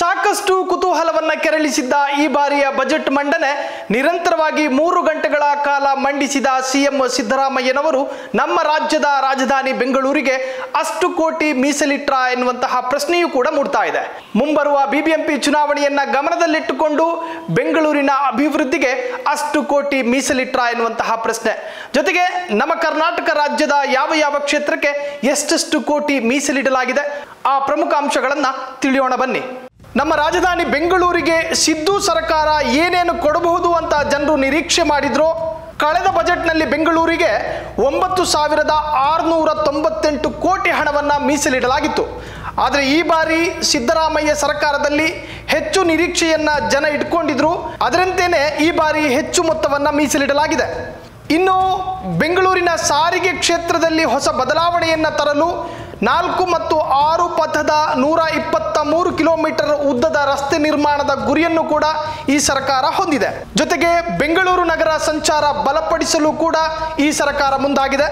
ಸಾಕಷ್ಟು ಕುತೂಹಲವನ್ನ ಕೆರಳಿಸಿದ್ದ ಈ ಬಾರಿಯ ಬಜೆಟ್ ಮಂಡನೆ ನಿರಂತರವಾಗಿ ಮೂರು ಗಂಟೆಗಳ ಕಾಲ ಮಂಡಿಸಿದ ಸಿಎಂ ಸಿದ್ದರಾಮಯ್ಯನವರು ನಮ್ಮ ರಾಜ್ಯದ ರಾಜಧಾನಿ ಬೆಂಗಳೂರಿಗೆ ಅಷ್ಟು ಕೋಟಿ ಮೀಸಲಿಟ್ರ ಎನ್ನುವಂತಹ ಪ್ರಶ್ನೆಯೂ ಕೂಡ ಮೂಡ್ತಾ ಇದೆ. ಮುಂಬರುವ ಬಿಬಿಎಂಪಿ ಚುನಾವಣೆಯನ್ನ ಗಮನದಲ್ಲಿಟ್ಟುಕೊಂಡು ಬೆಂಗಳೂರಿನ ಅಭಿವೃದ್ಧಿಗೆ ಅಷ್ಟು ಕೋಟಿ ಮೀಸಲಿಟ್ರ ಎನ್ನುವಂತಹ ಪ್ರಶ್ನೆ. ಜೊತೆಗೆ ನಮ್ಮ ಕರ್ನಾಟಕ ರಾಜ್ಯದ ಯಾವ ಯಾವ ಕ್ಷೇತ್ರಕ್ಕೆ ಎಷ್ಟೆಷ್ಟು ಕೋಟಿ ಮೀಸಲಿಡಲಾಗಿದೆ? ಆ ಪ್ರಮುಖ ಅಂಶಗಳನ್ನು ತಿಳಿಯೋಣ ಬನ್ನಿ. ನಮ್ಮ ರಾಜಧಾನಿ ಬೆಂಗಳೂರಿಗೆ ಸಿದ್ದು ಸರ್ಕಾರ ಏನೇನು ಕೊಡಬಹುದು ಅಂತ ಜನರು ನಿರೀಕ್ಷೆ ಮಾಡಿದ್ರು, ಕಳೆದ ಬಜೆಟ್ನಲ್ಲಿ ಬೆಂಗಳೂರಿಗೆ ಒಂಬತ್ತು ಸಾವಿರದ ಆರುನೂರ ತೊಂಬತ್ತೆಂಟು ಕೋಟಿ ಹಣವನ್ನು ಮೀಸಲಿಡಲಾಗಿತ್ತು. ಆದರೆ ಈ ಬಾರಿ ಸಿದ್ದರಾಮಯ್ಯ ಸರ್ಕಾರದಲ್ಲಿ ಹೆಚ್ಚು ನಿರೀಕ್ಷೆಯನ್ನು ಜನ ಇಟ್ಕೊಂಡಿದ್ರು. ಅದರಂತೆಯೇ ಈ ಬಾರಿ ಹೆಚ್ಚು ಮೊತ್ತವನ್ನು ಮೀಸಲಿಡಲಾಗಿದೆ. ಇನ್ನು ಬೆಂಗಳೂರಿನ ಸಾರಿಗೆ ಕ್ಷೇತ್ರದಲ್ಲಿ ಹೊಸ ಬದಲಾವಣೆಯನ್ನು ತರಲು ನಾಲ್ಕು ಮತ್ತು ಆರು ಪಥದ ನೂರ ಇಪ್ಪತ್ತ ಮೂರು ಕಿಲೋಮೀಟರ್ ಉದ್ದದ ರಸ್ತೆ ನಿರ್ಮಾಣದ ಗುರಿಯನ್ನು ಕೂಡ ಈ ಸರ್ಕಾರ ಹೊಂದಿದೆ. ಜೊತೆಗೆ ಬೆಂಗಳೂರು ನಗರ ಸಂಚಾರ ಬಲಪಡಿಸಲು ಕೂಡ ಈ ಸರ್ಕಾರ ಮುಂದಾಗಿದೆ.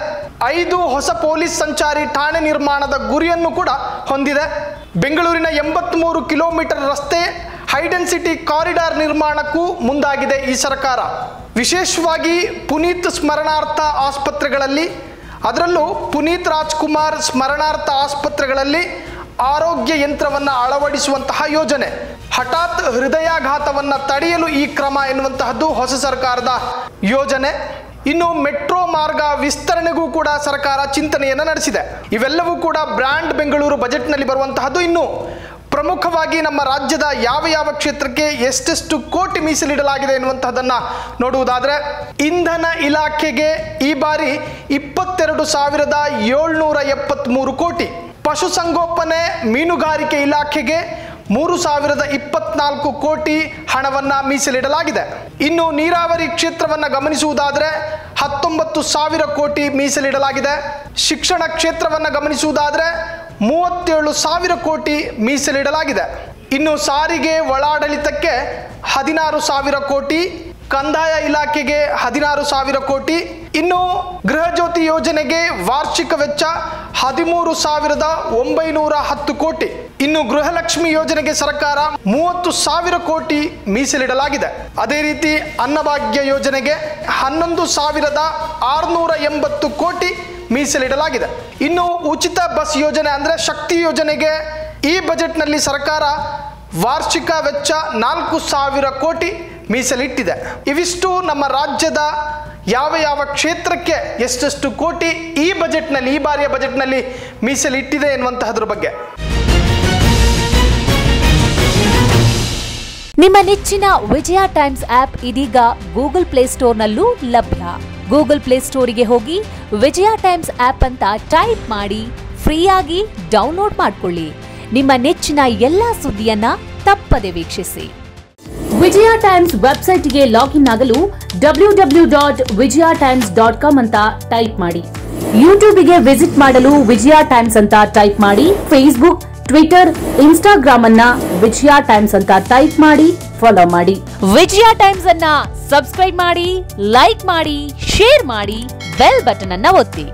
ಐದು ಹೊಸ ಪೊಲೀಸ್ ಸಂಚಾರಿ ಠಾಣೆ ನಿರ್ಮಾಣದ ಗುರಿಯನ್ನು ಕೂಡ ಹೊಂದಿದೆ. ಬೆಂಗಳೂರಿನ ಎಂಬತ್ಮೂರು ಕಿಲೋಮೀಟರ್ ರಸ್ತೆ ಹೈಡೆನ್ಸಿಟಿ ಕಾರಿಡಾರ್ ನಿರ್ಮಾಣಕ್ಕೂ ಮುಂದಾಗಿದೆ ಈ ಸರ್ಕಾರ. ವಿಶೇಷವಾಗಿ ಪುನೀತ್ ಸ್ಮರಣಾರ್ಥ ಆಸ್ಪತ್ರೆಗಳಲ್ಲಿ ಅದರಲ್ಲೂ ಪುನೀತ್ ರಾಜ್ಕುಮಾರ್ ಸ್ಮರಣಾರ್ಥ ಆಸ್ಪತ್ರೆಗಳಲ್ಲಿ ಆರೋಗ್ಯ ಯಂತ್ರವನ್ನು ಅಳವಡಿಸುವಂತಹ ಯೋಜನೆ. ಹಠಾತ್ ಹೃದಯಾಘಾತವನ್ನು ತಡೆಯಲು ಈ ಕ್ರಮ ಎನ್ನುವಂತಹದ್ದು ಹೊಸ ಸರ್ಕಾರದ ಯೋಜನೆ. ಇನ್ನು ಮೆಟ್ರೋ ಮಾರ್ಗ ವಿಸ್ತರಣೆಗೂ ಕೂಡ ಸರ್ಕಾರ ಚಿಂತನೆಯನ್ನು ನಡೆಸಿದೆ. ಇವೆಲ್ಲವೂ ಕೂಡ ಬ್ರ್ಯಾಂಡ್ ಬೆಂಗಳೂರು ಬಜೆಟ್ನಲ್ಲಿ ಬರುವಂತಹದ್ದು ಇನ್ನು ಪ್ರಮುಖವಾಗಿ ನಮ್ಮ ರಾಜ್ಯದ ಯಾವ ಯಾವ ಕ್ಷೇತ್ರಕ್ಕೆ ಎಷ್ಟೆಷ್ಟು ಕೋಟಿ ಮೀಸಲಿಡಲಾಗಿದೆ ಎನ್ನುವಂತಹದನ್ನ ನೋಡುವುದಾದ್ರೆ ಇಂಧನ ಇಲಾಖೆಗೆ ಈ ಬಾರಿ ಇಪ್ಪತ್ತೆರಡು ಸಾವಿರದ ಏಳ್ನೂರ ಎಪ್ಪತ್ತ್ಮೂರು ಕೋಟಿ. ಪಶುಸಂಗೋಪನೆ ಮೀನುಗಾರಿಕೆ ಇಲಾಖೆಗೆ ಮೂರು ಸಾವಿರದ ಇಪ್ಪತ್ನಾಲ್ಕು ಕೋಟಿ ಹಣವನ್ನ ಮೀಸಲಿಡಲಾಗಿದೆ. ಇನ್ನು ನೀರಾವರಿ ಕ್ಷೇತ್ರವನ್ನ ಗಮನಿಸುವುದಾದರೆ ಹತ್ತೊಂಬತ್ತು ಸಾವಿರ ಕೋಟಿ ಮೀಸಲಿಡಲಾಗಿದೆ. ಶಿಕ್ಷಣ ಕ್ಷೇತ್ರವನ್ನ ಗಮನಿಸುವುದಾದರೆ ಮೂವತ್ತೇಳು ಸಾವಿರ ಕೋಟಿ ಮೀಸಲಿಡಲಾಗಿದೆ. ಇನ್ನು ಸಾರಿಗೆ ಒಳಾಡಳಿತಕ್ಕೆ ಹದಿನಾರು ಸಾವಿರ ಕೋಟಿ, ಕಂದಾಯ ಇಲಾಖೆಗೆ ಹದಿನಾರು ಸಾವಿರ ಕೋಟಿ, ಇನ್ನು ಗೃಹ ಜ್ಯೋತಿ ಯೋಜನೆಗೆ ವಾರ್ಷಿಕ ವೆಚ್ಚ ಹದಿಮೂರು ಸಾವಿರದ ಒಂಬೈನೂರ ಹತ್ತು ಕೋಟಿ. ಇನ್ನು ಗೃಹಲಕ್ಷ್ಮಿ ಯೋಜನೆಗೆ ಸರ್ಕಾರ ಮೂವತ್ತು ಸಾವಿರ ಕೋಟಿ ಮೀಸಲಿಡಲಾಗಿದೆ. ಅದೇ ರೀತಿ ಅನ್ನಭಾಗ್ಯ ಯೋಜನೆಗೆ ಹನ್ನೊಂದು ಸಾವಿರದ ಆರುನೂರ ಎಂಬತ್ತು ಕೋಟಿ ಮೀಸಲಿಡಲಾಗಿದೆ. ಇನ್ನು ಉಚಿತ ಬಸ್ ಯೋಜನೆ ಅಂದರೆ ಶಕ್ತಿ ಯೋಜನೆಗೆ ಈ ಬಜೆಟ್ನಲ್ಲಿ ಸರ್ಕಾರ ವಾರ್ಷಿಕ ವೆಚ್ಚ ನಾಲ್ಕು ಸಾವಿರ ಕೋಟಿ ಮೀಸಲಿಟ್ಟಿದೆ. ಇವಿಷ್ಟು ನಮ್ಮ ರಾಜ್ಯದ ಯಾವ ಯಾವ ಕ್ಷೇತ್ರಕ್ಕೆ ಎಷ್ಟೆಷ್ಟು ಕೋಟಿ ಈ ಬಜೆಟ್ನಲ್ಲಿ, ಈ ಬಾರಿಯ ಬಜೆಟ್ನಲ್ಲಿ ಮೀಸಲಿಟ್ಟಿದೆ ಎನ್ನುವಂತಹದ್ರ ಬಗ್ಗೆ. ನಿಮ್ಮ ನೆಚ್ಚಿನ ವಿಜಯ ಟೈಮ್ಸ್ ಆಪ್ ಇದೀಗ ಗೂಗಲ್ ಪ್ಲೇ ಸ್ಟೋರ್ನಲ್ಲೂ ಲಭ್ಯ. ಗೂಗಲ್ ಪ್ಲೇ ಸ್ಟೋರಿಗೆ ಹೋಗಿ ವಿಜಯ ಟೈಮ್ಸ್ ಆಪ್ ಅಂತ ಟೈಪ್ ಮಾಡಿ ಫ್ರೀಯಾಗಿ ಡೌನ್ಲೋಡ್ ಮಾಡಿಕೊಳ್ಳಿ. ನಿಮ್ಮ ನೆಚ್ಚಿನ ಎಲ್ಲಾ ಸುದ್ದಿಯನ್ನ ತಪ್ಪದೆ ವೀಕ್ಷಿಸಿ. ವಿಜಯ ಟೈಮ್ಸ್ ವೆಬ್ಸೈಟ್ಗೆ ಲಾಗಿನ್ ಆಗಲು W W dot Vijaya Times dot com ಅಂತ ಟೈಪ್ ಮಾಡಿ. ಯೂಟ್ಯೂಬ್ಗೆ ವಿಸಿಟ್ ಮಾಡಲು ವಿಜಯ ಟೈಮ್ಸ್ ಅಂತ ಟೈಪ್ ಮಾಡಿ. ಫೇಸ್ಬುಕ್, ಟ್ವಿಟರ್, ಇನ್ಸ್ಟಾಗ್ರಾಮ್ ಅನ್ನ ವಿಜಯ ಟೈಮ್ಸ್ ಅಂತ ಟೈಪ್ ಮಾಡಿ. ಫಾಲೋ ಮಾಡಿ. ವಿಜಯ ಟೈಮ್ಸ್ ಅನ್ನ ಸಬ್ಸ್ಕ್ರೈಬ್ ಮಾಡಿ ಲೈಕ್ ಮಾಡಿ ಶೇರ್ ಮಾಡಿ ಬೆಲ್ ಬಟನ್ ಅನ್ನ ಒತ್ತಿ.